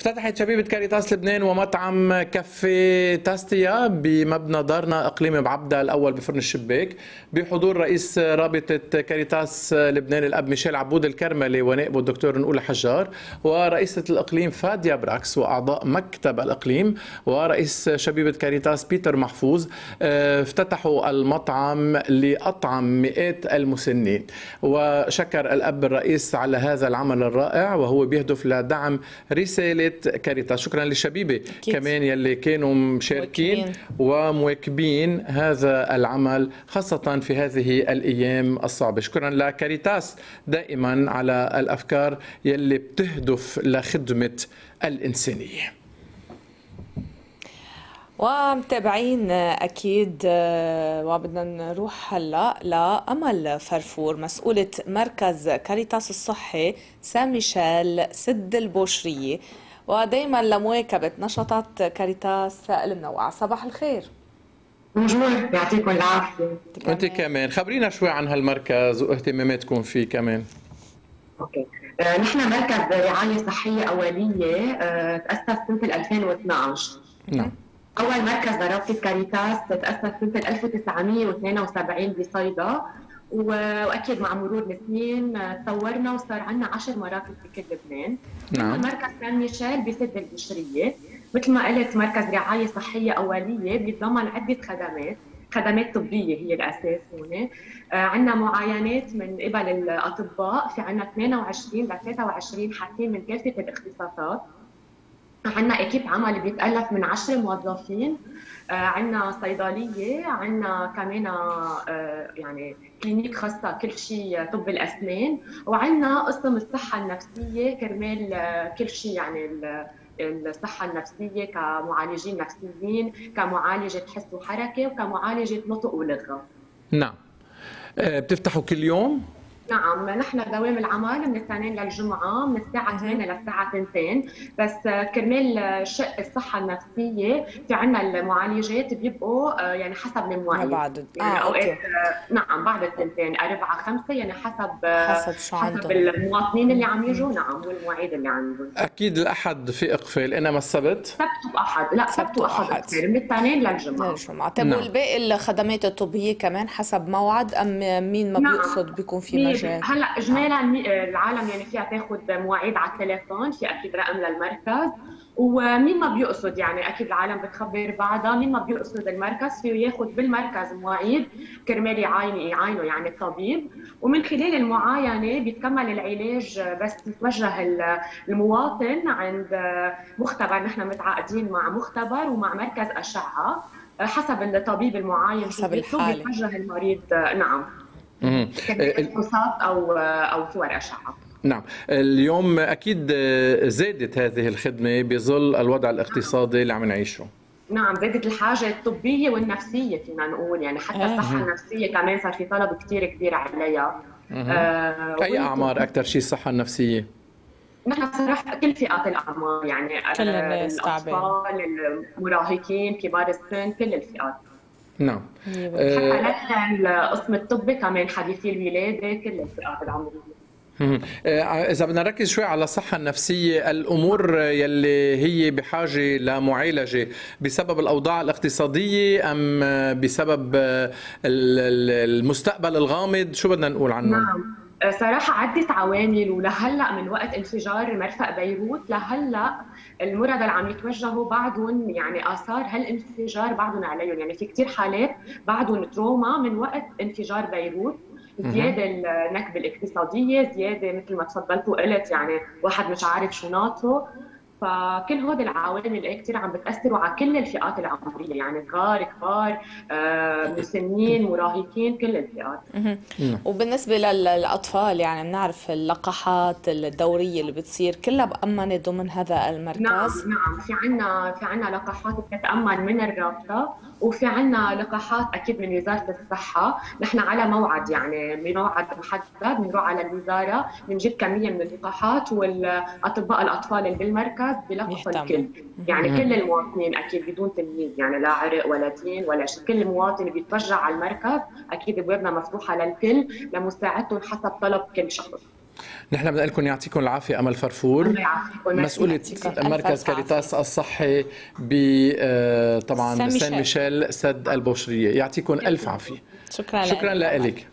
افتتحت شبيبة كاريتاس لبنان ومطعم كافي تاستيا بمبنى دارنا إقليم بعبدة الأول بفرن الشباك. بحضور رئيس رابطة كاريتاس لبنان الأب ميشيل عبود الكرملي ونائبه الدكتور نقولا حجار ورئيسة الإقليم فاديا براكس وأعضاء مكتب الإقليم ورئيس شبيبة كاريتاس بيتر محفوظ افتتحوا المطعم لأطعم مئات المسنين. وشكر الأب الرئيس على هذا العمل الرائع وهو بيهدف لدعم رسالة كاريتاس شكرا للشبيبة. أكيد. كمان يلي كانوا مشاركين ومواكبين هذا العمل خاصة في هذه الأيام الصعبة. شكرا لكاريتاس دائما على الأفكار يلي بتهدف لخدمة الإنسانية. ومتابعين أكيد وبدنا نروح هلا لأمل فرفور. مسؤولة مركز كاريتاس الصحي سان ميشيل سد البوشرية. ودائما لمواكبة نشاطات كاريتاس المنوعة صباح الخير. bonjour يعطيكم العافية. أنت كمان. خبرينا شوي عن هالمركز واهتماماتكم فيه كمان. okay. آه، نحن مركز رعاية صحية أولية آه، تأسس سنة 2012 نعم. أول مركز لرابطة كاريتاس تأسس سنة 1972 بصيدا. وأكيد مع مرور السنين تطورنا وصار عندنا 10 مراكز بكل لبنان. نعم. مركز سان ميشيل بسد البشرية. مثل ما قلت مركز رعاية صحية أولية بيتضمن عدة خدمات خدمات طبية هي الأساس هون. آه عندنا معاينات من قبل الأطباء. في عندنا 28 ل 23 حاكين من كافه الاختصاصات. عندنا إكيب عمل بيتألف من 10 موظفين. آه عندنا صيدلية عندنا كمان آه يعني كلينيك خاصة كل شيء طب الأسنان. وعندنا قسم الصحة النفسية كرمال آه كل شيء يعني الصحة النفسية كمعالجين نفسيين كمعالجة حس وحركة وكمعالجة نطق ولغة. نعم. بتفتحوا كل يوم؟ نعم نحن دوام العمل من الاثنين للجمعة من الساعة 8 للساعة 2 بس كرمال شق الصحة النفسية في عنا المعالجات بيبقوا آه، يعني حسب المواعيد بعد. يعني آه أوقات أوكي. آه، نعم بعد الثنتين أربعة خمسة يعني حسب آه، حسب شو حسب المواطنين اللي عم يجوا نعم والمواعيد اللي عندهم. أكيد الأحد في إقفال. إنما السبت؟ سبت وأحد. لا سبت وأحد إقفال. من الاثنين للجمعة للجمعة طيب نعم. والباقي الخدمات الطبية كمان حسب موعد أم مين ما نعم. بيقصد بيكون في مجال مجال هلا اجمالا العالم يعني فيها تاخذ مواعيد على التليفون في أكيد رقم للمركز. ومين ما بيقصد يعني أكيد العالم بتخبر بعضها مين ما بيقصد المركز فيه ياخذ بالمركز مواعيد كرمال يعاين يعاينه يعني الطبيب. ومن خلال المعاينة بيتكمل العلاج بس يتوجه المواطن عند مختبر نحن متعاقدين مع مختبر ومع مركز أشعة حسب الطبيب المعاين حسب الحالة. بيتوجه المريض. نعم. فحوصات أو أو صور اشعه نعم. اليوم أكيد زادت هذه الخدمة بظل الوضع الاقتصادي اللي عم نعيشه. نعم زادت الحاجة الطبية والنفسية فينا نقول. يعني حتى الصحة النفسية كمان صار في طلب كثير كبير عليها. آه أي أعمار أكثر شيء الصحة النفسية؟ نحن صراحة كل فئات الأعمار. يعني كل الناس الأطفال المراهقين كبار السن كل الفئات. نعم. حتى آه القسم الطبي كمان حديثي الولاده كل الفئات العمريه آه، إذا بدنا نركز شوي على الصحة النفسية الأمور يلي هي بحاجة لمعالجة بسبب الأوضاع الاقتصادية أم بسبب المستقبل الغامض؟ شو بدنا نقول عنه؟ نعم. صراحة عدة عوامل ولهلأ من وقت انفجار مرفق بيروت لهلأ المرضى اللي عم يتوجهوا بعدهم يعني آثار هالانفجار بعدهم عليهم. يعني في كثير حالات بعدهم تروما من وقت انفجار بيروت زيادة النكبة الاقتصادية زيادة مثل ما تفضلت وقلت يعني واحد مش عارف شو ناطره فكل هود العوامل إيه كثير عم بتاثروا على كل الفئات العمريه يعني صغار كبار آه، مسنين مراهقين كل الفئات. وبالنسبة للأطفال يعني بنعرف اللقاحات الدورية اللي بتصير كلها مأمنه ضمن هذا المركز. نعم نعم. في عنا في عنا لقاحات بتتأمن من الرابطة وفي عنا لقاحات أكيد من وزارة الصحة. نحن على موعد يعني بموعد محدد بنروح على الوزارة بنجيب كمية من اللقاحات والأطباء الأطفال اللي بالمركز بيلقحوا الكل يعني كل المواطنين أكيد بدون تمييز يعني لا عرق ولا دين ولا شيء. كل مواطن بيتوجه على المركز أكيد ابوابنا مفتوحة للكل لمساعدتهم حسب طلب كل شخص. نحن بدنا لكم يعطيكم العافية أمل فرفور. ألف مركز كاريتاس الصحي ب آه، طبعا سان ميشيل. سد البوشرية. يعطيكم ألف عافية. شكرا شكرا لك. لك.